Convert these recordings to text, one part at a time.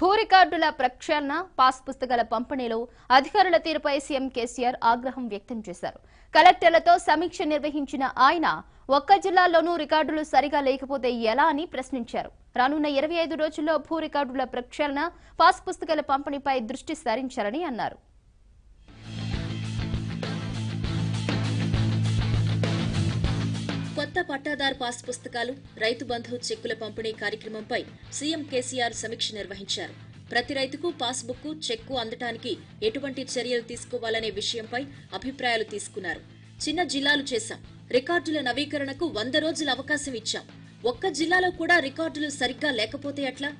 భూ రికార్డుల ప్రక్షాళన పాస్ పుస్తకాల పంపిణీలో అధికారుల తీరుపై సీఎం కేసీఆర్ ఆగ్రహం వ్యక్తం చేశారు. కలెక్టర్లతో సమీక్ష నిర్వహించిన ఆయన ఒక్క జిల్లాలోనూ రికార్డులు సరిగా లేకపోతే ఎలా అని ప్రశ్నించారు. రానున్న ఇరవై ఐదు రోజుల్లో భూ రికార్డుల ప్రక్షాళన పాస్ పుస్తకాల పంపిణీపై దృష్టి సారించారని అన్నారు. కొత్త పట్టాదారు పాస్ పుస్తకాలు రైతు బంధు చెక్కుల పంపిణీ కార్యక్రమంపై సీఎం కేసీఆర్ సమీక్ష నిర్వహించారు. ప్రతి రైతుకు పాస్ బుక్ చెక్కు అందటానికి ఎటువంటి చర్యలు తీసుకోవాలనే విషయంపై అభిప్రాయాలు తీసుకున్నారు. చిన్న జిల్లాలు చేశాం. రికార్డుల నవీకరణకు వంద రోజుల అవకాశం ఇచ్చాం. ఒక్క జిల్లాలో కూడా రికార్డులు సరిగ్గా లేకపోతే ఎట్లా?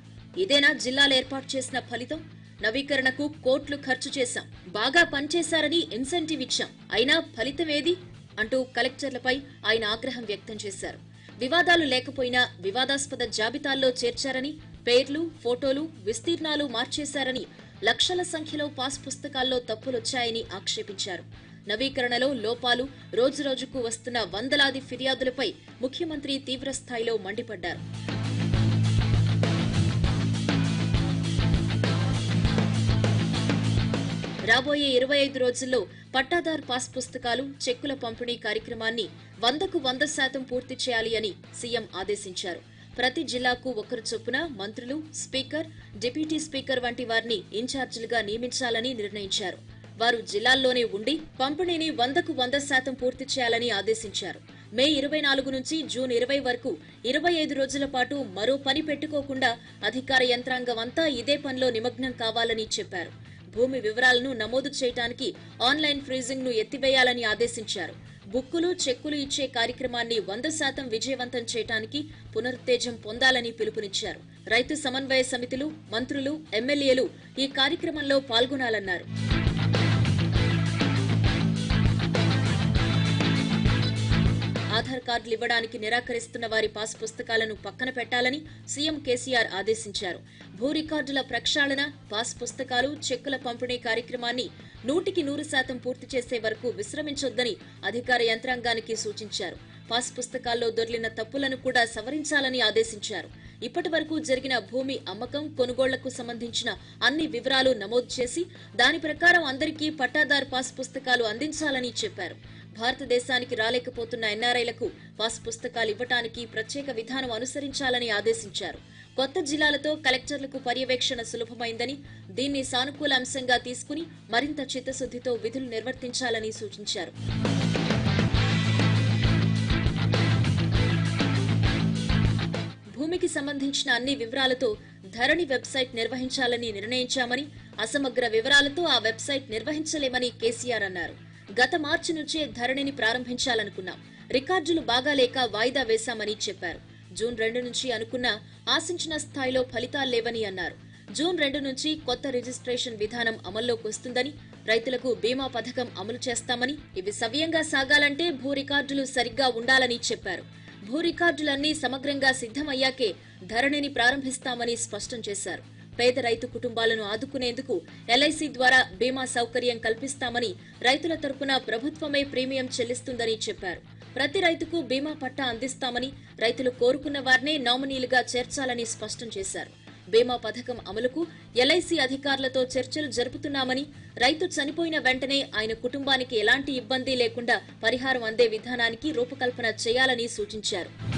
ఇదేనా జిల్లాలు ఏర్పాటు చేసిన ఫలితం? నవీకరణకు కోట్లు ఖర్చు చేశాం. బాగా పనిచేశారని ఇన్సెంటివ్ ఇచ్చాం. అయినా ఫలితం ఏది? అంటూ కలెక్టర్లపై ఆయన ఆగ్రహం వ్యక్తం చేశారు. వివాదాలు లేకపోయినా వివాదాస్పద జాబితాల్లో చేర్చారని పేర్లు ఫోటోలు విస్తీర్ణాలు మార్చేశారని లక్షల సంఖ్యలో పాస్ పుస్తకాల్లో తప్పులొచ్చాయని ఆక్షేపించారు. నవీకరణలో లోపాలు రోజురోజుకు వస్తున్న వందలాది ఫిర్యాదులపై ముఖ్యమంత్రి తీవ్రస్థాయిలో మండిపడ్డారు. రాబోయే ఇరవై ఐదు రోజుల్లో పట్టాదార్ పాస్ పుస్తకాలు చెక్కుల పంపిణీ కార్యక్రమాన్ని వందకు వంద శాతం పూర్తి చేయాలి అని సీఎం ఆదేశించారు. ప్రతి జిల్లాకు ఒకరు చొప్పున మంత్రులు స్పీకర్ డిప్యూటీ స్పీకర్ వంటి వారిని ఇన్ఛార్జీలుగా నియమించాలని నిర్ణయించారు. వారు జిల్లాల్లోనే ఉండి పంపిణీని వందకు వంద శాతం పూర్తి చేయాలని ఆదేశించారు. మే ఇరవై నాలుగు నుంచి జూన్ ఇరవై వరకు ఇరవై ఐదు రోజుల పాటు మరో పని పెట్టుకోకుండా అధికార యంత్రాంగం అంతా ఇదే పనిలో నిమగ్నం కావాలని చెప్పారు. భూమి వివరాలను నమోదు చేయడానికి ఆన్లైన్ ఫ్రీజింగ్ను ఎత్తివేయాలని ఆదేశించారు. బుక్కులు చెక్కులు ఇచ్చే కార్యక్రమాన్ని వంద శాతం విజయవంతం చేయడానికి పునరుత్తేజం పొందాలని పిలుపునిచ్చారు. రైతు సమన్వయ సమితులు మంత్రులు ఎమ్మెల్యేలు ఈ కార్యక్రమంలో పాల్గొనాలన్నారు. కార్డులు ఇవ్వడానికి నిరాకరిస్తున్న వారి పాస్ పుస్తకాలను పక్కన పెట్టాలని సీఎం కేసీఆర్ ఆదేశించారు. భూ రికార్డుల ప్రక్షాళన పాస్ పుస్తకాలు చెక్కుల పంపిణీ కార్యక్రమాన్ని నూటికి నూరు శాతం పూర్తి చేసే వరకు విశ్రమించొద్దని అధికార యంత్రాంగానికి సూచించారు. పాస్ పుస్తకాల్లో దొర్లిన తప్పులను కూడా సవరించాలని ఆదేశించారు. ఇప్పటి వరకు జరిగిన భూమి అమ్మకం కొనుగోళ్ళకు సంబంధించిన అన్ని వివరాలు నమోదు చేసి దాని ప్రకారం అందరికీ పట్టాదార్ పాస్ పుస్తకాలు అందించాలని చెప్పారు. భారతదేశానికి రాలేకపోతున్న ఎన్ఆర్ఐలకు పాస్ పుస్తకాలు ఇవ్వటానికి ప్రత్యేక విధానం అనుసరించాలని ఆదేశించారు. కొత్త జిల్లాలతో కలెక్టర్లకు పర్యవేక్షణ సులభమైందని దీన్ని సానుకూల అంశంగా తీసుకుని మరింత చిత్తశుద్దితో విధులు నిర్వర్తించాలని సూచించారు. భూమికి సంబంధించిన అన్ని వివరాలతో ధరణి వెబ్సైట్ నిర్వహించాలని నిర్ణయించామని అసమగ్ర వివరాలతో ఆ వెబ్సైట్ నిర్వహించలేమని కేసీఆర్ అన్నారు. గత మార్చి నుంచే ధరణిని ప్రారంభించాలనుకున్నాం. రికార్డులు బాగా లేక వాయిదా వేశామని చెప్పారు. జూన్ రెండు నుంచి అనుకున్న ఆశించిన స్థాయిలో ఫలితాలు లేవని అన్నారు. జూన్ రెండు నుంచి కొత్త రిజిస్ట్రేషన్ విధానం అమల్లోకి వస్తుందని రైతులకు బీమా పథకం అమలు చేస్తామని ఇవి సవ్యంగా సాగాలంటే భూ రికార్డులు సరిగ్గా ఉండాలని చెప్పారు. భూ రికార్డులన్నీ సమగ్రంగా సిద్ధమయ్యాకే ధరణిని ప్రారంభిస్తామని స్పష్టం చేశారు. పేద రైతు కుటుంబాలను ఆదుకునేందుకు ఎల్ఐసి ద్వారా బీమా సౌకర్యం కల్పిస్తామని రైతుల తరపున ప్రభుత్వమే ప్రీమియం చెల్లిస్తుందని చెప్పారు. ప్రతి రైతుకు బీమా పట్టా అందిస్తామని రైతులు కోరుకున్న వారినే నామినీలుగా చేర్చాలని స్పష్టం చేశారు. బీమా పథకం అమలుకు ఎల్ఐసి అధికారులతో చర్చలు జరుపుతున్నామని రైతు చనిపోయిన వెంటనే ఆయన కుటుంబానికి ఎలాంటి ఇబ్బంది లేకుండా పరిహారం అందే విధానానికి రూపకల్పన చేయాలని సూచించారు.